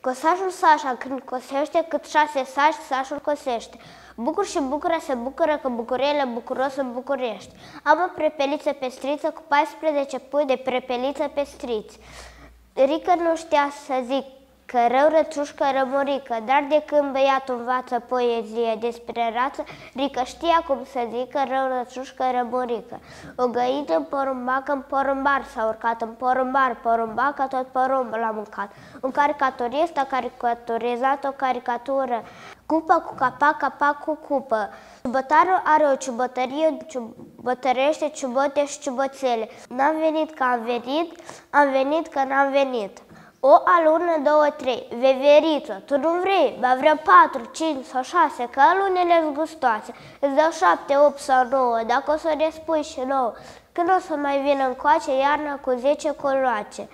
Cosașul Sașa, când cosește, cât șase sași, sașul cosește. Bucur și bucură se bucură că bucuriele bucuros în București. Am o prepeliță pestriță cu 14 pui de prepeliță pestriți. Rică nu știa să zic că rău rățușcă rămurică, dar de când băiatul învață poezie despre rață, Rică știa cum să zică rău rățușcă rămurică. O găină în porumbac în porumbar s-a urcat în porumbar, porumbacă tot porumb l-a mâncat. Un caricaturist a caricaturizat o caricatură, cupă cu capac, capac cu cupă. Ciubătarul are o ciubătărie, ciubătărește ciubote și ciubățele. N-am venit că am venit, am venit că n-am venit. O alună, două, trei, veveriță, tu nu vrei, ba vrea patru, cinci sau șase, că alunele sunt gustoase. Îți dau șapte, opt sau nouă, dacă o să ne spui și nouă, când o să mai vină încoace iarna cu zece coloace.